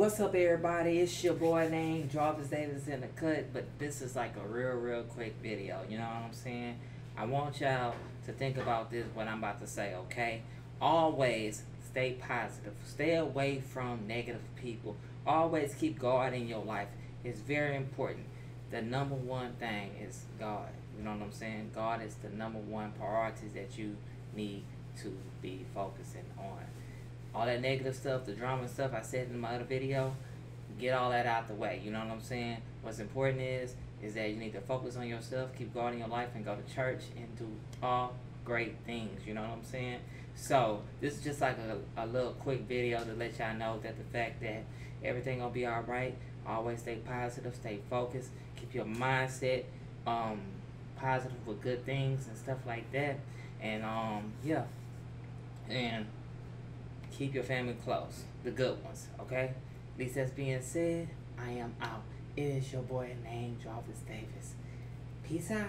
it's your boy name Jarvis Davis in the cut, but this is like a real, real quick video. You know what I'm saying? I want y'all to think about this, what I'm about to say, okay? Always stay positive. Stay away from negative people. Always keep God in your life. It's very important. The number one thing is God. You know what I'm saying? God is the number one priority that you need to be focusing on. All that negative stuff, the drama stuff I said in my other video, get all that out the way. You know what I'm saying? What's important is is that you need to focus on yourself, keep God in your life, and go to church and do all great things. You know what I'm saying? So this is just like a, a little quick video to let y'all know that the fact that everything gonna be all right. Always stay positive, stay focused, keep your mindset um, positive with good things and stuff like that. And um, yeah, and keep your family close, the good ones. Okay. At least that's being said, I am out. It is your boy named Jarvis Davis. Peace out.